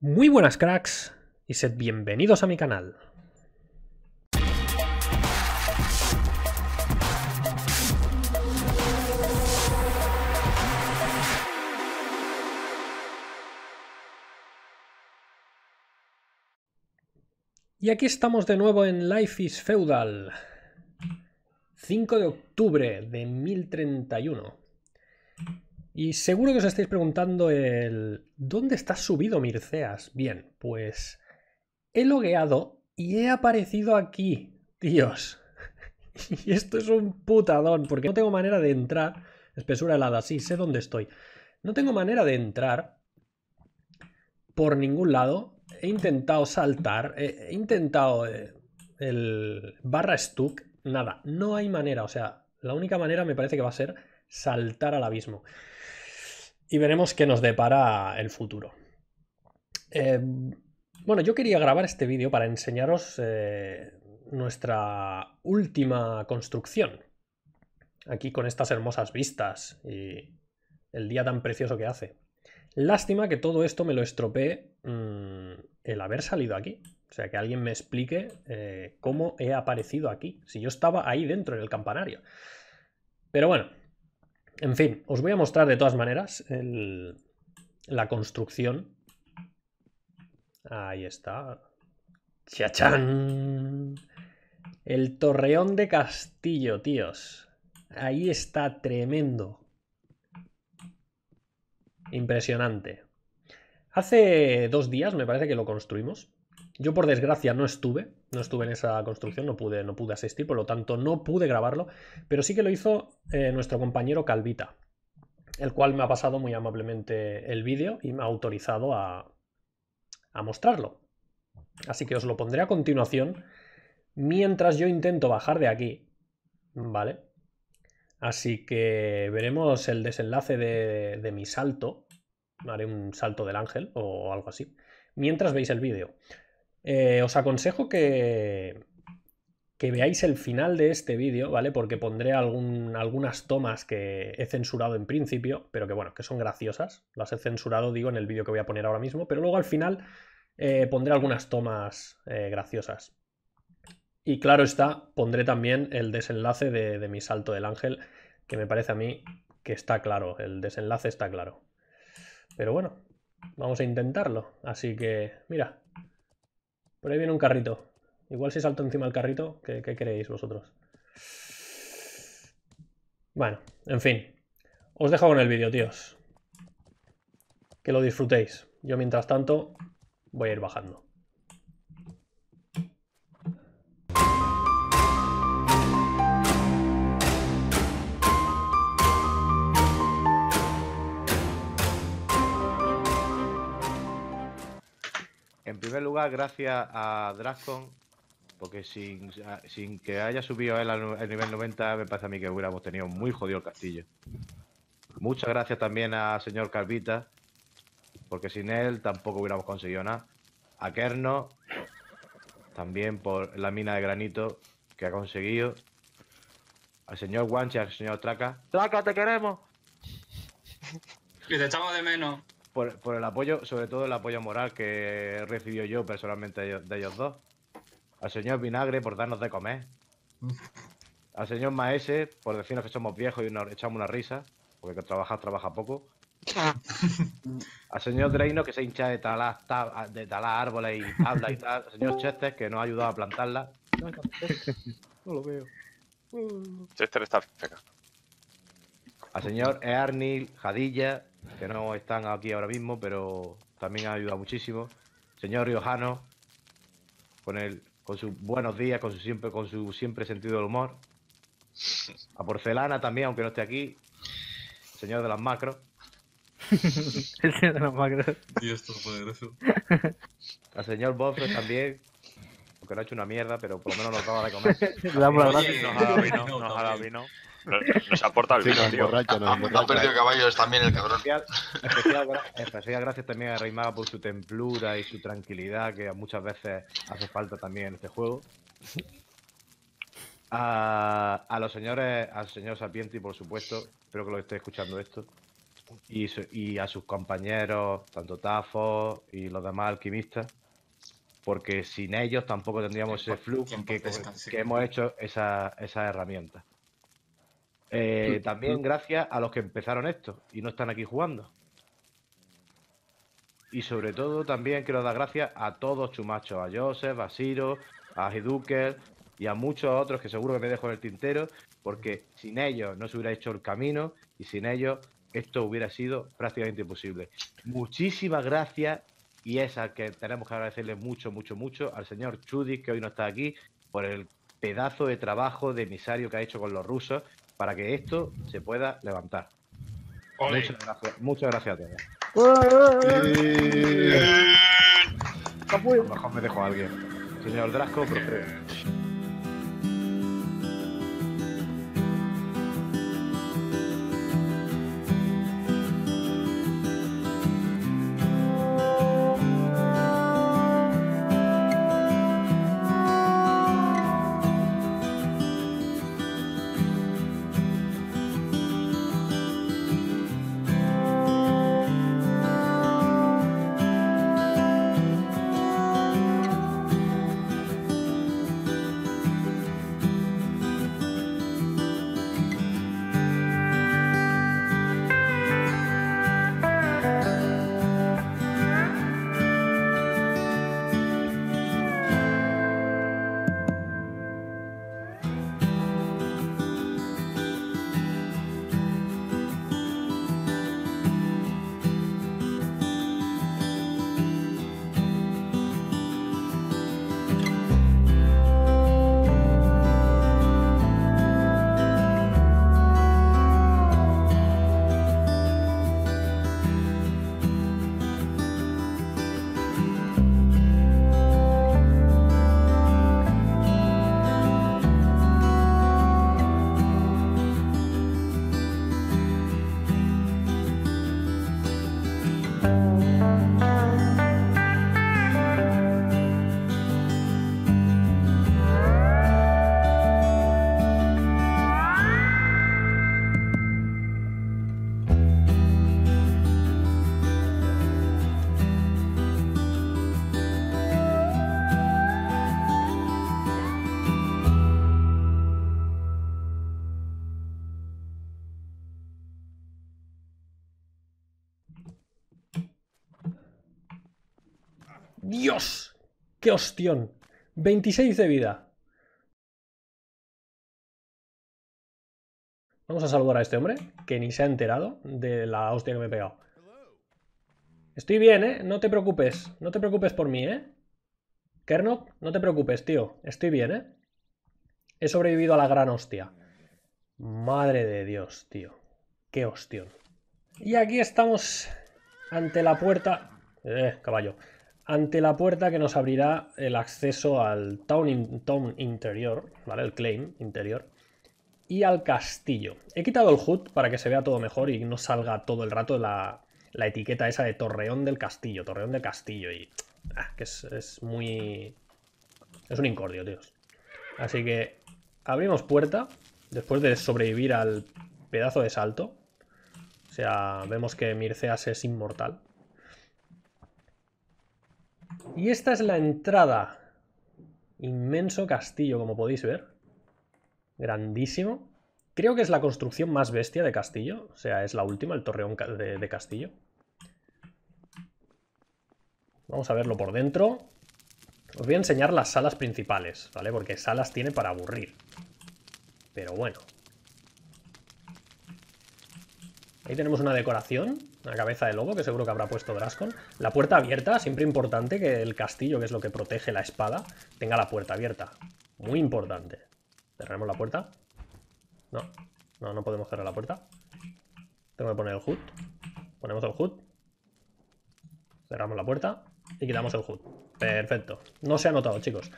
Muy buenas cracks y sed bienvenidos a mi canal. Y aquí estamos de nuevo en Life is Feudal. 5 de octubre de 1031. Y seguro que os estáis preguntando el ¿dónde está subido Mirceas? Bien, pues he logueado y he aparecido aquí, tíos. y esto es un putadón, porque no tengo manera de entrar. Espesura helada, sí, sé dónde estoy. No tengo manera de entrar por ningún lado. He intentado saltar, he, intentado eh, el barra stuck, nada, no hay manera. O sea, la única manera me parece que va a ser saltar al abismo y veremos qué nos depara el futuro. Eh, bueno, yo quería grabar este vídeo para enseñaros eh, nuestra última construcción. Aquí con estas hermosas vistas y el día tan precioso que hace. Lástima que todo esto me lo estropee mm, el haber salido aquí. O sea, que alguien me explique eh, cómo he aparecido aquí. Si yo estaba ahí dentro en el campanario. Pero bueno, en fin, os voy a mostrar de todas maneras la construcción. Ahí está. ¡Chachán! El torreón de Castillo, tíos. Ahí está, tremendo. Impresionante. Hace dos días me parece que lo construimos. Yo por desgracia no estuve, no estuve en esa construcción, no pude, no pude asistir, por lo tanto no pude grabarlo, pero sí que lo hizo eh, nuestro compañero Calvita, el cual me ha pasado muy amablemente el vídeo y me ha autorizado a, a mostrarlo. Así que os lo pondré a continuación mientras yo intento bajar de aquí, ¿vale? Así que veremos el desenlace de, de mi salto, haré un salto del ángel o algo así, mientras veis el vídeo. Eh, os aconsejo que, veáis el final de este vídeo, ¿vale? Porque pondré algunas tomas que he censurado en principio, pero que bueno, que son graciosas. Las he censurado, digo, en el vídeo que voy a poner ahora mismo, pero luego al final eh, pondré algunas tomas eh, graciosas. Y claro está, pondré también el desenlace de, de mi salto del ángel, que me parece a mí que está claro, el desenlace está claro. Pero bueno, vamos a intentarlo. Así que, mira, por ahí viene un carrito. Igual si salto encima del carrito, ¿qué, qué creéis vosotros? Bueno, en fin. Os dejo con el vídeo, tíos. Que lo disfrutéis. Yo mientras tanto voy a ir bajando. En primer lugar, gracias a Drascon, porque sin, sin que haya subido él al nivel 90, me parece a mí que hubiéramos tenido muy jodido el castillo. Muchas gracias también al señor Calvita, porque sin él tampoco hubiéramos conseguido nada. A Kerno, también por la mina de granito que ha conseguido. Al señor Guanche, al señor Traca. ¡Traca, te queremos! Y te echamos de menos por, el apoyo, sobre todo el apoyo moral que recibió yo personalmente de ellos, dos. Al señor Vinagre por darnos de comer. Al señor Maese por decirnos que somos viejos y nos echamos una risa, porque trabajar trabaja poco. Al señor Dreino que se hincha de talar, de talar árboles y tablas y tal. Al señor Chester que nos ha ayudado a plantarla. No lo veo. Chester está feca. Al señor Earnil Jadilla que no están aquí ahora mismo, pero también ha ayudado muchísimo. Señor Riojano, con el, con sus buenos días, con su siempre, con su siempre sentido del humor. A Porcelana también, aunque no esté aquí. Señor de las macros. el señor de las macros. Dios poderoso. Al señor Bofre también. Aunque no ha hecho una mierda, pero por lo menos nos daba de comer. Le damos Nos ha dado vino, nos ha dado vino. Nos aporta el vino, tío. No ha perdido caballos también el cabrón. Especial, gracias también a Reimaga por su templura y su tranquilidad, que muchas veces hace falta también en este juego. A, los señores, al señor Sapienti, por supuesto, espero que lo esté escuchando esto. y, y a sus compañeros, tanto Tafo y los demás alquimistas, porque sin ellos tampoco tendríamos ese flux que en que, hemos hecho esa, esa herramienta. Eh, también gracias a los que empezaron esto y no están aquí jugando. Y sobre todo también quiero dar gracias a todos chumachos, a Joseph, a Siro, a Hiduker y a muchos otros que seguro que me dejo en el tintero, porque sin ellos no se hubiera hecho el camino y sin ellos esto hubiera sido prácticamente imposible. Muchísimas gracias y esa que tenemos que agradecerle mucho, mucho, mucho al señor Chudis que hoy no está aquí por el pedazo de trabajo de emisario que ha hecho con los rusos para que esto se pueda levantar. Muchas gracias, muchas gracias a todos. A lo mejor me dejo a alguien. Señor Drasco, procede. ¡Dios! ¡Qué hostión! 26 de vida. Vamos a saludar a este hombre, que ni se ha enterado de la hostia que me he pegado. Estoy bien, ¿eh? No te preocupes. No te preocupes por mí, ¿eh? Kernok, no te preocupes, tío. Estoy bien, ¿eh? He sobrevivido a la gran hostia. Madre de Dios, tío. Qué hostión. Y aquí estamos ante la puerta... Eh, caballo. Ante la puerta que nos abrirá el acceso al town, in- town interior, ¿vale? El claim interior. Y al castillo. He quitado el HUD para que se vea todo mejor y no salga todo el rato la, la etiqueta esa de Torreón del Castillo. Torreón del Castillo y... ah, que es, es muy... Es un incordio, tíos. Así que abrimos puerta. Después de sobrevivir al pedazo de salto. O sea, vemos que Mirceas es inmortal. Y esta es la entrada. Inmenso castillo, como podéis ver. Grandísimo. Creo que es la construcción más bestia de castillo. O sea, es la última, el torreón de, de castillo. Vamos a verlo por dentro. Os voy a enseñar las salas principales, ¿vale? Porque salas tiene para aburrir. Pero bueno. Ahí tenemos una decoración, una cabeza de lobo que seguro que habrá puesto Drascon. La puerta abierta, siempre importante que el castillo, que es lo que protege la espada, tenga la puerta abierta. Muy importante. Cerramos la puerta. No, no, no podemos cerrar la puerta. Tengo que poner el HUD. Ponemos el HUD. Cerramos la puerta y quitamos el HUD. Perfecto. No se ha notado, chicos.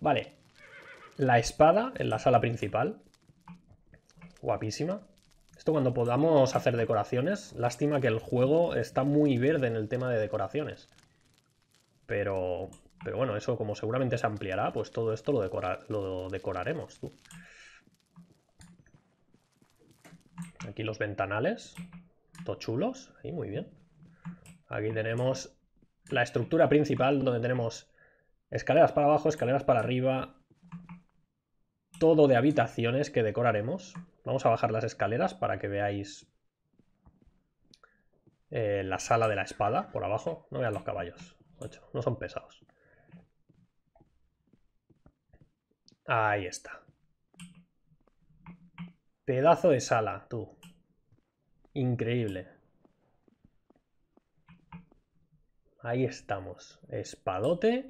Vale. La espada en la sala principal. Guapísima. Cuando podamos hacer decoraciones. Lástima que el juego está muy verde en el tema de decoraciones. Pero, pero bueno, eso como seguramente se ampliará, pues todo esto lo, decora- lo decoraremos. Aquí los ventanales. chulos. Ahí, muy bien. Aquí tenemos la estructura principal donde tenemos escaleras para abajo, escaleras para arriba. Todo de habitaciones que decoraremos. Vamos a bajar las escaleras para que veáis eh, la sala de la espada por abajo. No vean los caballos. No son pesados. Ahí está. Pedazo de sala, tú. Increíble. Ahí estamos. Espadote.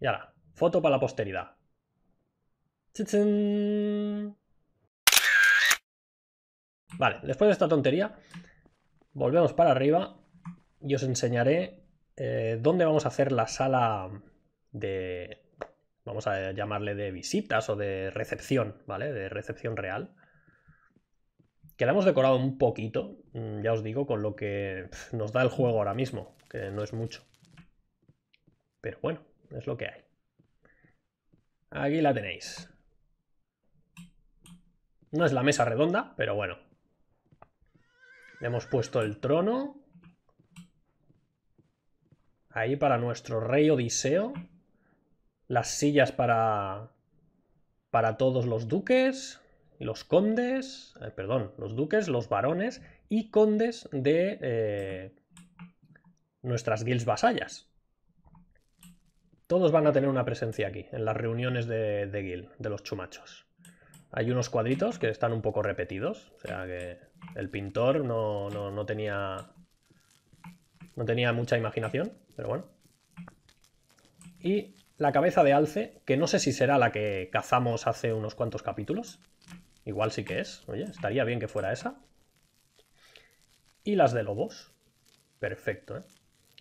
Y ahora, foto para la posteridad. Vale, después de esta tontería, volvemos para arriba y os enseñaré eh, dónde vamos a hacer la sala de, vamos a llamarle de visitas o de recepción, ¿vale? De recepción real. Que la hemos decorado un poquito, mm, ya os digo, con lo que nos da el juego ahora mismo, que no es mucho. Pero bueno, es lo que hay. Aquí la tenéis. No es la mesa redonda, pero bueno. Le hemos puesto el trono. Ahí para nuestro rey Odiseo las sillas para, para todos los duques, los condes, eh, perdón, los duques, los varones y condes de eh, nuestras guilds vasallas. Todos van a tener una presencia aquí, en las reuniones de, de guild, de los chumachos. Hay unos cuadritos que están un poco repetidos, o sea que el pintor no, no, no tenía no tenía mucha imaginación, pero bueno. Y la cabeza de alce, que no sé si será la que cazamos hace unos cuantos capítulos. Igual sí que es. Oye, estaría bien que fuera esa. Y las de lobos. Perfecto, ¿eh?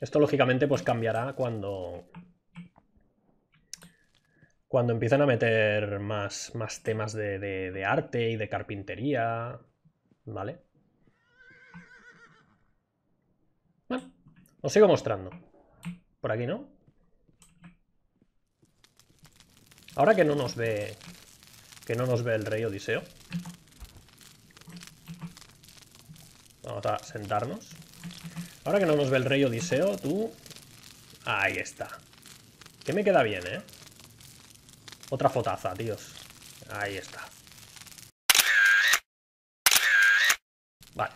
Esto lógicamente pues cambiará cuando... Cuando empiezan a meter más, más temas de, de arte y de carpintería. ¿Vale? Bueno, os sigo mostrando. Por aquí, ¿no? Ahora que no nos ve... Que no nos ve el rey Odiseo. Vamos a sentarnos. Ahora que no nos ve el rey Odiseo, tú... Ahí está. Que me queda bien, ¿eh? Otra fotaza, tíos. Ahí está. Vale.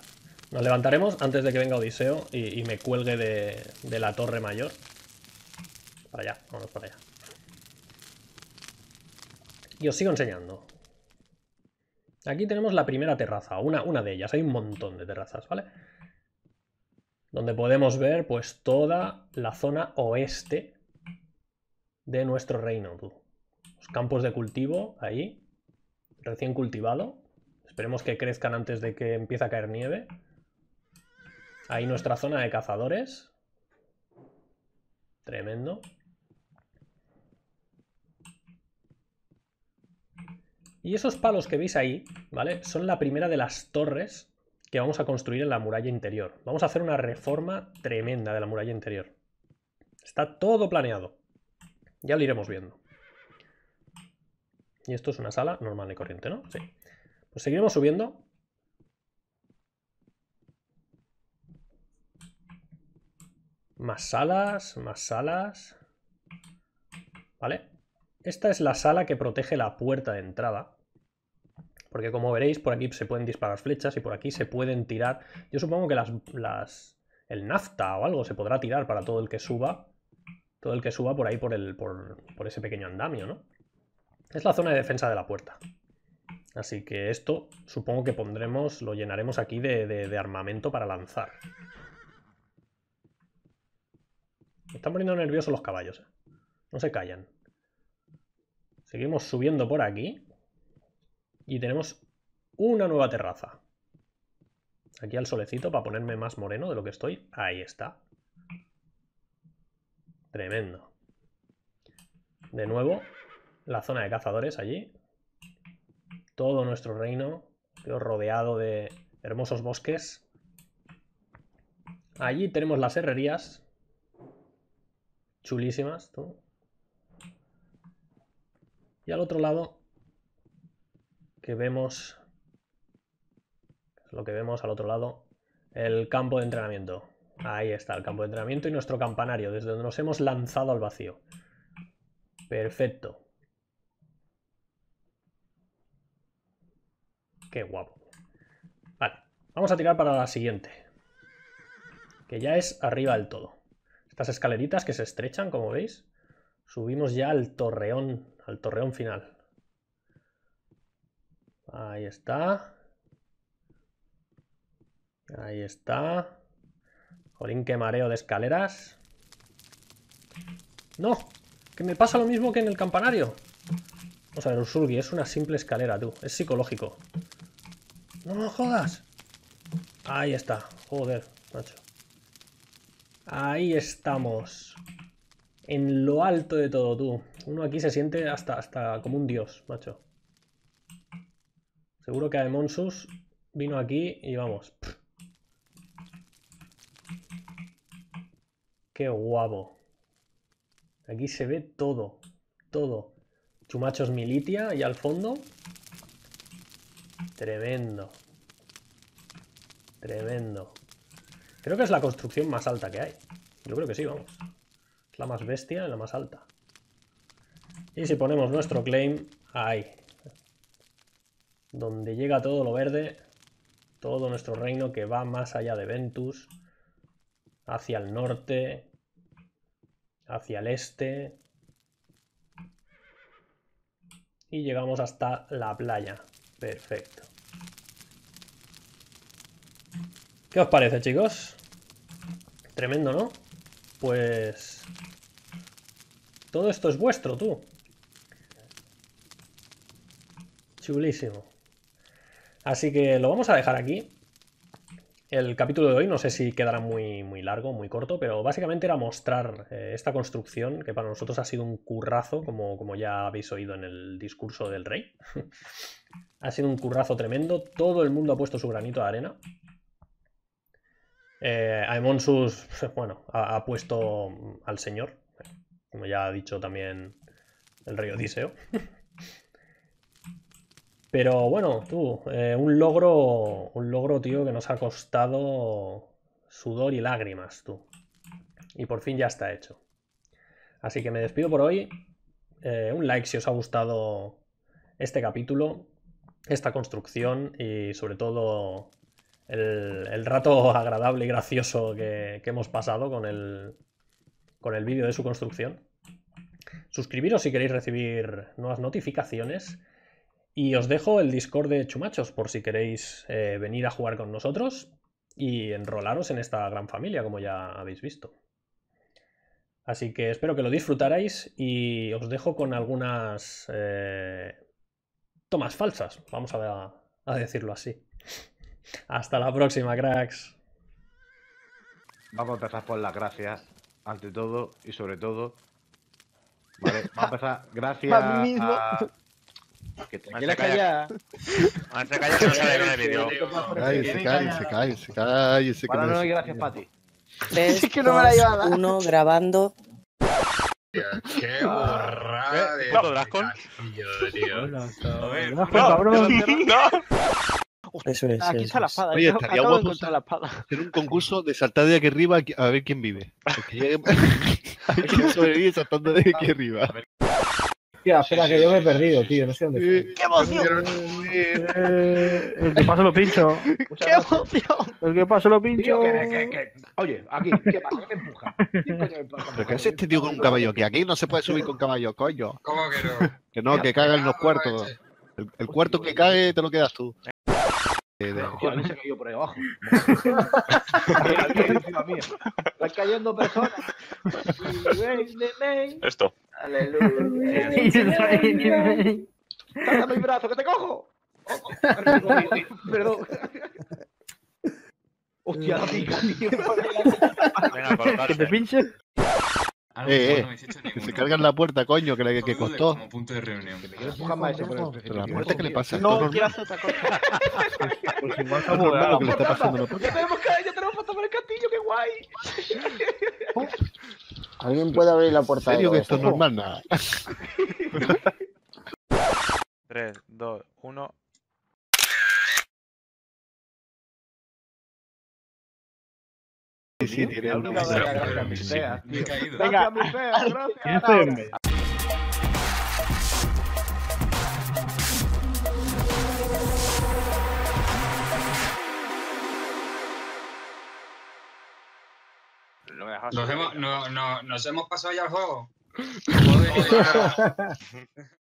Nos levantaremos antes de que venga Odiseo y, me cuelgue de, de la torre mayor. Para allá, vamos para allá. Y os sigo enseñando. Aquí tenemos la primera terraza, una, una de ellas. Hay un montón de terrazas, ¿vale? Donde podemos ver pues toda la zona oeste de nuestro reino. Los campos de cultivo ahí, recién cultivado. Esperemos que crezcan antes de que empiece a caer nieve. Ahí nuestra zona de cazadores. Tremendo. Y esos palos que veis ahí, ¿vale? Son la primera de las torres que vamos a construir en la muralla interior. Vamos a hacer una reforma tremenda de la muralla interior. Está todo planeado. Ya lo iremos viendo. Y esto es una sala normal y corriente, ¿no? Sí. Pues seguiremos subiendo. Más salas, más salas. ¿Vale? Esta es la sala que protege la puerta de entrada. Porque como veréis, por aquí se pueden disparar flechas y por aquí se pueden tirar... Yo supongo que las, el nafta o algo se podrá tirar para todo el que suba. Todo el que suba por ahí por, el, por, ese pequeño andamio, ¿no? Es la zona de defensa de la puerta. Así que esto supongo que pondremos, lo llenaremos aquí de, armamento para lanzar. Me están poniendo nerviosos los caballos. ¿eh? No se callan. Seguimos subiendo por aquí. Y tenemos una nueva terraza. Aquí al solecito para ponerme más moreno de lo que estoy. Ahí está. Tremendo. De nuevo, la zona de cazadores allí. Todo nuestro reino rodeado de hermosos bosques. Allí tenemos las herrerías. Chulísimas. Y al otro lado, que vemos lo que vemos al otro lado. El campo de entrenamiento. Ahí está el campo de entrenamiento y nuestro campanario, desde donde nos hemos lanzado al vacío. Perfecto. Qué guapo. Vale, vamos a tirar para la siguiente. Que ya es arriba del todo. Estas escaleritas que se estrechan, como veis. Subimos ya al torreón, al torreón final. Ahí está. Ahí está. Jolín, qué mareo de escaleras. ¡No! Que me pasa lo mismo que en el campanario. Vamos a ver, Ursulgi, es una simple escalera, tú. Es psicológico. ¡No me jodas! Ahí está. Joder, macho. Ahí estamos. En lo alto de todo, tú. Uno aquí se siente hasta, hasta como un dios, macho. Seguro que Aemonsus vino aquí y vamos. Qué guapo. Aquí se ve todo. Todo. Chumachos Militia y al fondo. Tremendo. Tremendo. Creo que es la construcción más alta que hay. Yo creo que sí, vamos. Es la más bestia y la más alta. Y si ponemos nuestro claim, ahí. Donde llega todo lo verde, todo nuestro reino que va más allá de Ventus, hacia el norte, hacia el este. Y llegamos hasta la playa. Perfecto. ¿Qué os parece, chicos? Tremendo, ¿no? Pues... Todo esto es vuestro, tú. Chulísimo. Así que lo vamos a dejar aquí. El capítulo de hoy no sé si quedará muy, muy largo, muy corto, pero básicamente era mostrar eh, esta construcción, que para nosotros ha sido un currazo, como, como ya habéis oído en el discurso del rey. ha sido un currazo tremendo, todo el mundo ha puesto su granito de arena. Eh, Aemonsus, bueno, ha, ha puesto al señor, como ya ha dicho también el rey Odiseo. Pero bueno, tú, eh, un logro, un logro, tío, que nos ha costado sudor y lágrimas, tú. Y por fin ya está hecho. Así que me despido por hoy. Eh, un like si os ha gustado este capítulo, esta construcción y sobre todo el, rato agradable y gracioso que, que hemos pasado con el, con el vídeo de su construcción. Suscribiros si queréis recibir nuevas notificaciones. Y os dejo el Discord de Chumachos por si queréis eh, venir a jugar con nosotros y enrolaros en esta gran familia, como ya habéis visto. Así que espero que lo disfrutarais y os dejo con algunas eh, tomas falsas, vamos a, a decirlo así. Hasta la próxima, cracks. Vamos a empezar por las gracias, ante todo y sobre todo. Vale, vamos a empezar gracias A mí mismo. a... Que te quieres se callar. Se calla que no sale en el vídeo. Cállese, cállese, cállese, cállese. que Ahora no no se- hay gracias para ti. Tres, Es que no la grabando. Qué borrada de. Castillo, tío. ver, No, cabrón. Eso es. Aquí eso está la es. espada. Oye, yo estaría acabo de guapo la espada. Hacer un concurso de saltar de aquí arriba a ver quién vive. A ver quién sobrevive saltando de aquí arriba. Tía, espera, que yo me he perdido, tío. No sé dónde estoy. ¡Qué emoción! Eh, el que pasa lo pincho. ¡Qué emoción! El que pasa lo pincho. Tío, que, que, que- Oye, aquí, ¿qué pasa? ¿Qué me empuja? ¿Pero qué hace este tío con un caballo? Que aquí no se puede subir con caballo, coño. ¿Cómo que no? Que no, que caga en los cuartos. El, el cuarto que cague te lo quedas tú. De- Tío, a mí se cayó por ahí abajo. Aquí, encima mía. Están cayendo personas. Esto. Aleluya. Dame mi brazo, que te cojo. Oh, Perdón. Hostia, la pica, tío. Venga, Que te pinche. Algo Eh, que eh, no habéis hecho que se cargan la puerta, coño, que, le- que costó. Como punto de reunión. La puerta, ¿qué le pasa? No, quiero hacer otra cosa. Pues igual esto es normal lo que le está pasando la Ya tenemos que ya tenemos foto por el castillo, qué guay. ¿Alguien puede abrir la ¿En puerta? serio de que esto es normal? Nada. 3, 2, Sí, tiene que gracias a mis Sí, feas, me he tío. caído. Venga. Gracias. No Nos hemos, no, no, nos hemos pasado ya el juego.